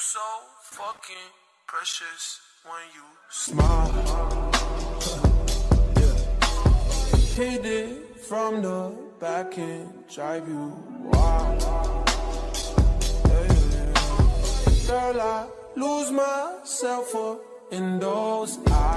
so fucking precious when you smile. yeah. Hit it from the back and drive you wild. Yeah, Girl, I lose myself in those eyes.